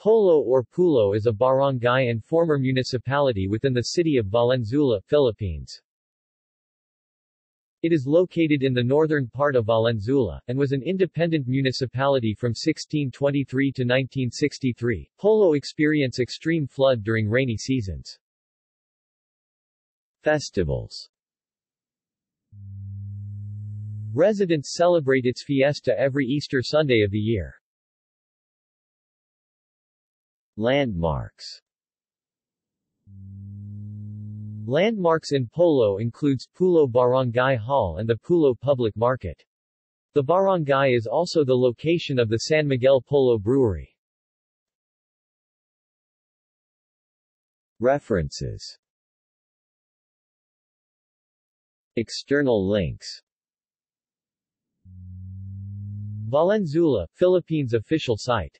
Polo or Pulo is a barangay and former municipality within the city of Valenzuela, Philippines. It is located in the northern part of Valenzuela, and was an independent municipality from 1623 to 1963. Polo experience extreme flood during rainy seasons. Festivals Residents celebrate its fiesta every Easter Sunday of the year. Landmarks Landmarks in Polo includes Pulo Barangay Hall and the Pulo Public Market. The barangay is also the location of the San Miguel Polo Brewery. References External links Valenzuela, Philippines official site